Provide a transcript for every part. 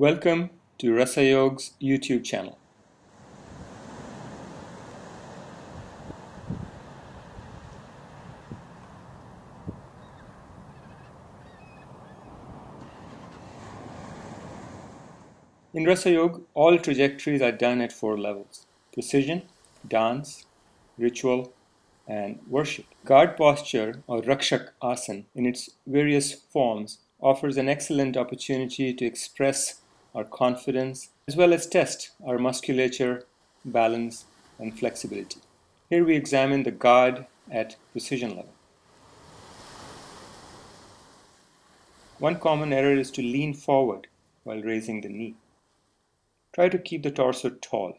Welcome to RussaYog's YouTube channel. In Russa Yoga, all trajectories are done at four levels precision, dance, ritual, and worship. Guard posture or Rakshak Asana in its various forms offers an excellent opportunity to express our confidence as well as test our musculature, balance, and flexibility. Here we examine the guard at precision level. One common error is to lean forward while raising the knee. Try to keep the torso tall.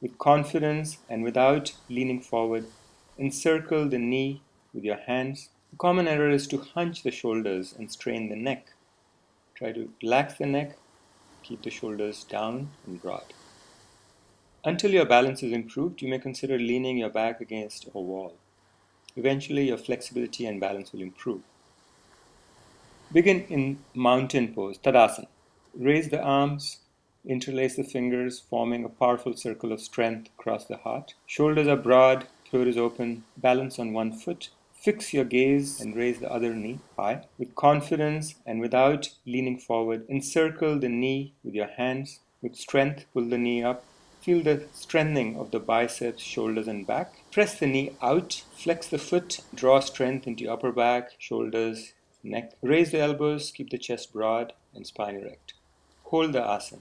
With confidence and without leaning forward, encircle the knee with your hands. The common error is to hunch the shoulders and strain the neck. Try to relax the neck, keep the shoulders down and broad. Until your balance is improved, you may consider leaning your back against a wall. Eventually, your flexibility and balance will improve. Begin in mountain pose, Tadasana. Raise the arms, interlace the fingers, forming a powerful circle of strength across the heart. Shoulders are broad, throat is open, balance on one foot. Fix your gaze and raise the other knee high. With confidence and without leaning forward, encircle the knee with your hands. With strength, pull the knee up. Feel the strengthening of the biceps, shoulders, and back. Press the knee out, flex the foot, draw strength into your upper back, shoulders, neck. Raise the elbows, keep the chest broad and spine erect. Hold the asana.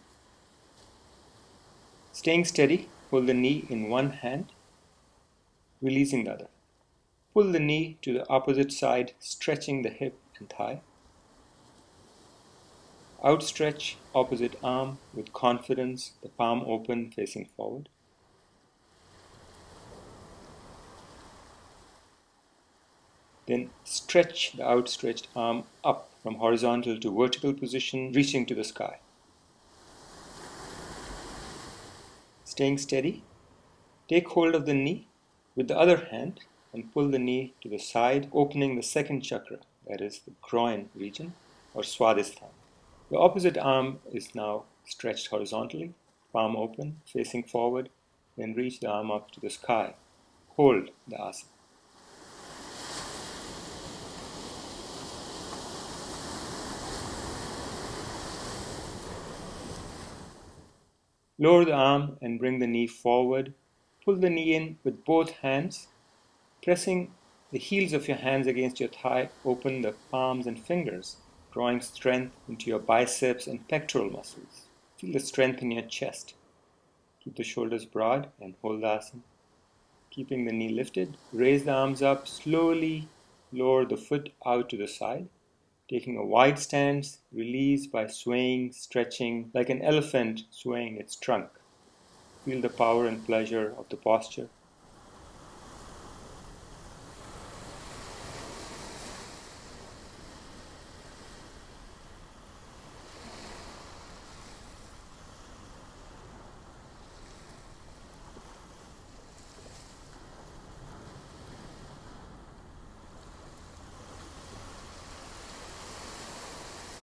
Staying steady, hold the knee in one hand, releasing the other. Pull the knee to the opposite side, stretching the hip and thigh. Outstretch opposite arm with confidence, the palm open facing forward. Then stretch the outstretched arm up from horizontal to vertical position, reaching to the sky. Staying steady, take hold of the knee with the other hand and pull the knee to the side, opening the second chakra, that is the groin region or Swadhisthana. The opposite arm is now stretched horizontally, palm open, facing forward, then reach the arm up to the sky. Hold the asana. Lower the arm and bring the knee forward. Pull the knee in with both hands, pressing the heels of your hands against your thigh. Open the palms and fingers, drawing strength into your biceps and pectoral muscles. Feel the strength in your chest. Keep the shoulders broad and hold the asana. Keeping the knee lifted, raise the arms up slowly, lower the foot out to the side. Taking a wide stance, release by swaying, stretching like an elephant swaying its trunk. Feel the power and pleasure of the posture.